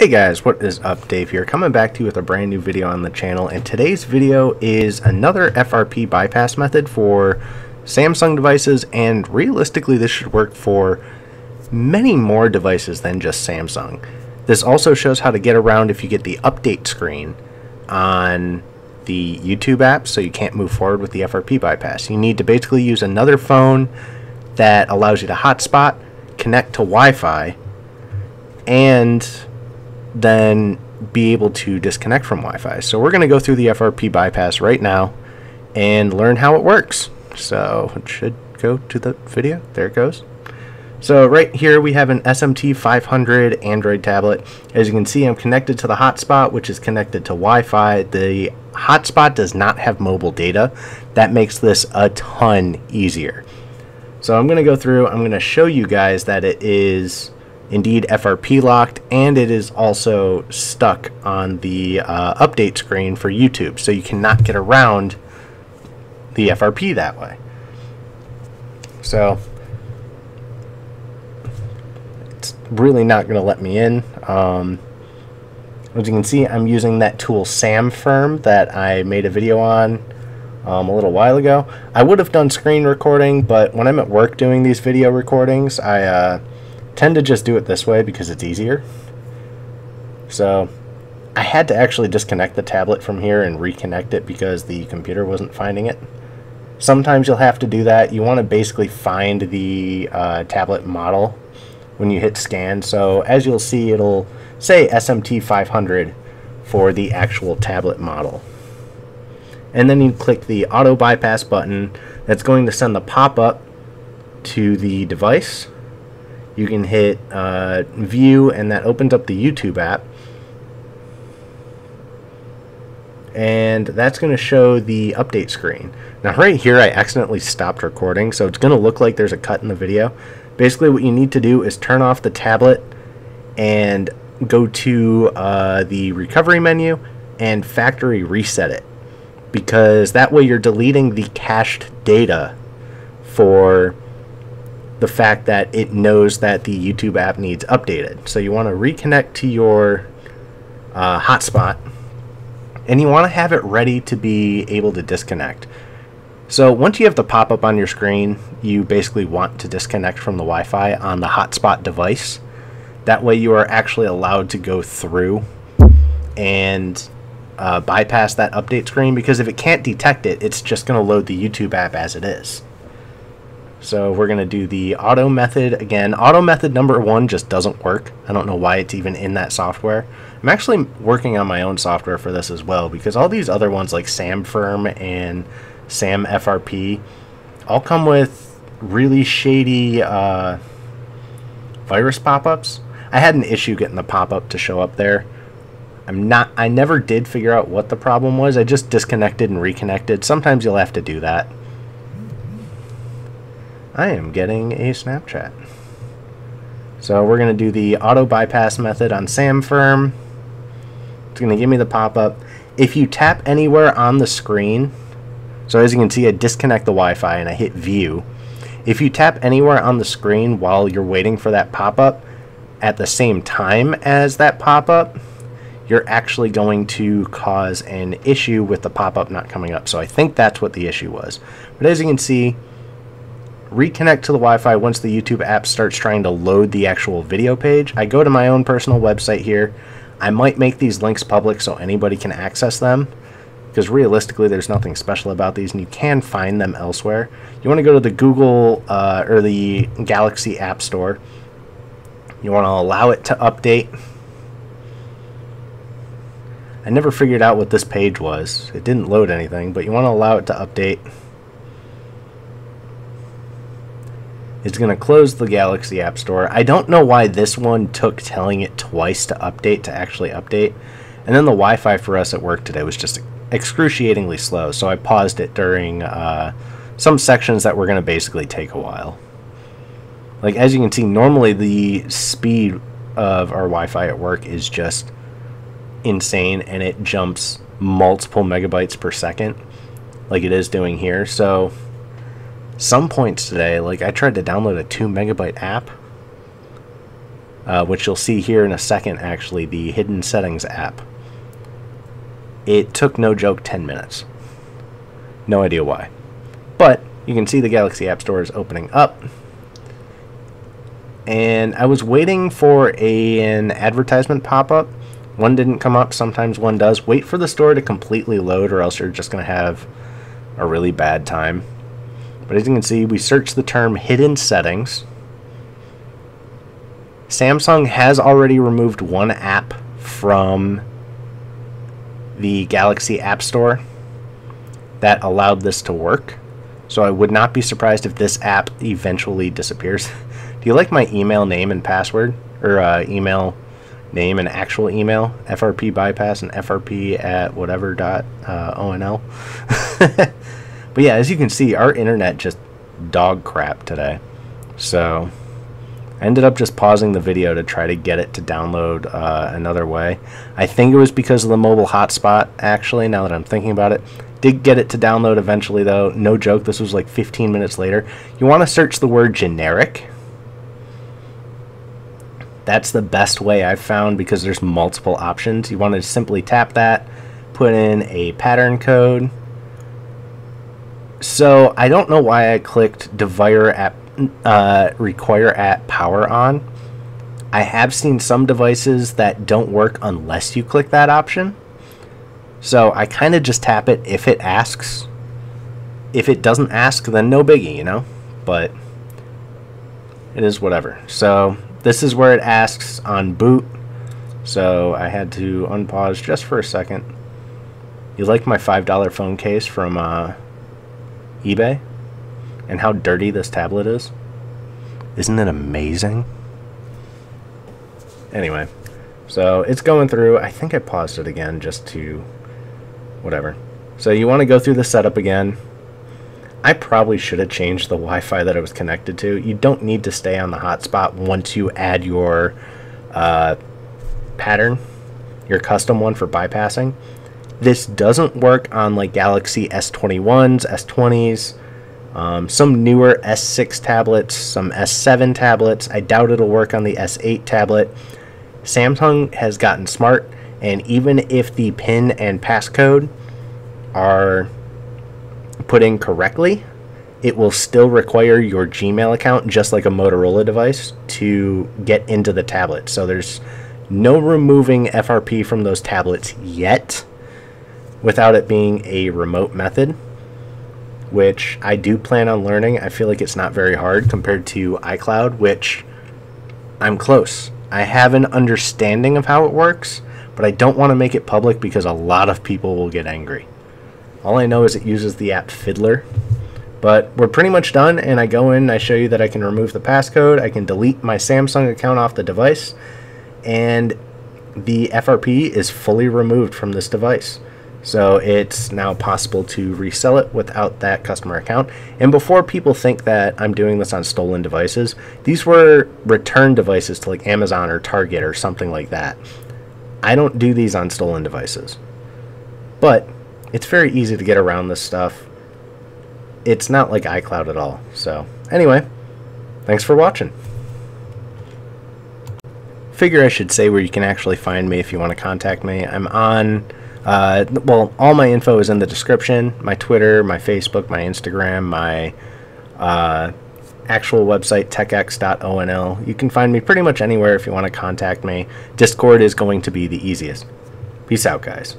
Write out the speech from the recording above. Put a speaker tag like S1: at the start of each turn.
S1: Hey guys, what is up? Dave here, coming back to you with a brand new video on the channel, and today's video is another FRP bypass method for Samsung devices, and realistically this should work for many more devices than just Samsung. This also shows how to get around if you get the update screen on the YouTube app, so you can't move forward with the FRP bypass. You need to basically use another phone that allows you to hotspot, connect to Wi-Fi, and then be able to disconnect from Wi-Fi. So we're going to go through the FRP bypass right now and learn how it works. So it should go to the video. There it goes. So right here we have an SMT 500 Android tablet. As you can see, I'm connected to the hotspot, which is connected to Wi-Fi. The hotspot does not have mobile data. That makes this a ton easier. So I'm going to go through, I'm going to show you guys that it is indeed FRP locked, and it is also stuck on the uh, update screen for YouTube, so you cannot get around the FRP that way. So it's really not going to let me in. Um, as you can see, I'm using that tool SamFirm that I made a video on um, a little while ago. I would have done screen recording, but when I'm at work doing these video recordings, I uh, tend to just do it this way because it's easier. So I had to actually disconnect the tablet from here and reconnect it because the computer wasn't finding it. Sometimes you'll have to do that. You want to basically find the uh, tablet model when you hit scan. So as you'll see, it'll say SMT 500 for the actual tablet model. And then you click the auto bypass button that's going to send the pop-up to the device you can hit uh, view and that opens up the YouTube app and that's going to show the update screen. Now right here I accidentally stopped recording so it's going to look like there's a cut in the video. Basically what you need to do is turn off the tablet and go to uh, the recovery menu and factory reset it because that way you're deleting the cached data for the fact that it knows that the YouTube app needs updated. So you want to reconnect to your uh, hotspot and you want to have it ready to be able to disconnect. So once you have the pop-up on your screen, you basically want to disconnect from the Wi-Fi on the hotspot device. That way you are actually allowed to go through and uh, bypass that update screen because if it can't detect it, it's just going to load the YouTube app as it is. So we're going to do the auto method again. Auto method number one just doesn't work. I don't know why it's even in that software. I'm actually working on my own software for this as well because all these other ones like SamFirm and SamFRP all come with really shady uh, virus pop-ups. I had an issue getting the pop-up to show up there. I'm not I never did figure out what the problem was. I just disconnected and reconnected. Sometimes you'll have to do that. I am getting a Snapchat. So we're going to do the auto bypass method on SamFirm. It's going to give me the pop-up. If you tap anywhere on the screen, so as you can see, I disconnect the Wi-Fi and I hit view. If you tap anywhere on the screen while you're waiting for that pop-up at the same time as that pop-up, you're actually going to cause an issue with the pop-up not coming up. So I think that's what the issue was. But as you can see, reconnect to the Wi-Fi once the YouTube app starts trying to load the actual video page. I go to my own personal website here. I might make these links public so anybody can access them because realistically there's nothing special about these and you can find them elsewhere. You want to go to the Google uh, or the Galaxy App Store. You want to allow it to update. I never figured out what this page was. It didn't load anything, but you want to allow it to update. It's going to close the Galaxy App Store. I don't know why this one took telling it twice to update to actually update. And then the Wi-Fi for us at work today was just excruciatingly slow, so I paused it during uh, some sections that were going to basically take a while. Like, as you can see, normally the speed of our Wi-Fi at work is just insane, and it jumps multiple megabytes per second, like it is doing here. So some points today, like I tried to download a 2 megabyte app. uh, which you'll see here in a second, actually, the Hidden Settings app. It took, no joke, 10 minutes. No idea why. But you can see the Galaxy App Store is opening up. And I was waiting for a, an advertisement pop up. One didn't come up, sometimes one does. Wait for the store to completely load, or else you're just going to have a really bad time. But as you can see, we search the term hidden settings. Samsung has already removed one app from the Galaxy App Store that allowed this to work. So I would not be surprised if this app eventually disappears. Do you like my email name and password? Or uh, email name and actual email? FRP bypass and FRP at whatever dot uh, ONL. but yeah, as you can see, our internet just dog crap today. So I ended up just pausing the video to try to get it to download uh, another way. I think it was because of the mobile hotspot, actually, now that I'm thinking about it. Did get it to download eventually, though. No joke, this was like 15 minutes later. You want to search the word generic. That's the best way I've found because there's multiple options. You want to simply tap that, put in a pattern code. So I don't know why I clicked Devire app uh, require app power on. I have seen some devices that don't work unless you click that option. So I kind of just tap it if it asks. If it doesn't ask, then no biggie, you know? But it is whatever. So this is where it asks on boot. So I had to unpause just for a second. You like my $5 phone case from uh, eBay? And how dirty this tablet is? Isn't it amazing? Anyway, so it's going through. I think I paused it again just to whatever. So you want to go through the setup again. I probably should have changed the Wi-Fi that I was connected to. You don't need to stay on the hotspot once you add your uh, pattern, your custom one for bypassing. This doesn't work on like Galaxy S21s, S20s, um, some newer S6 tablets, some S7 tablets. I doubt it'll work on the S8 tablet. Samsung has gotten smart, and even if the PIN and passcode are put in correctly, it will still require your Gmail account, just like a Motorola device, to get into the tablet. So there's no removing FRP from those tablets yet without it being a remote method which I do plan on learning. I feel like it's not very hard compared to iCloud, which I'm close. I have an understanding of how it works, but I don't want to make it public because a lot of people will get angry. All I know is it uses the app Fiddler. But we're pretty much done, and I go in, I show you that I can remove the passcode, I can delete my Samsung account off the device, and the FRP is fully removed from this device. So it's now possible to resell it without that customer account. And before people think that I'm doing this on stolen devices, these were return devices to like Amazon or Target or something like that. I don't do these on stolen devices. But it's very easy to get around this stuff. It's not like iCloud at all. So, anyway, thanks for watching. Figure I should say where you can actually find me if you want to contact me. I'm on uh, well, all my info is in the description. My Twitter, my Facebook, my Instagram, my uh, actual website, techx.onl. You can find me pretty much anywhere if you want to contact me. Discord is going to be the easiest. Peace out, guys.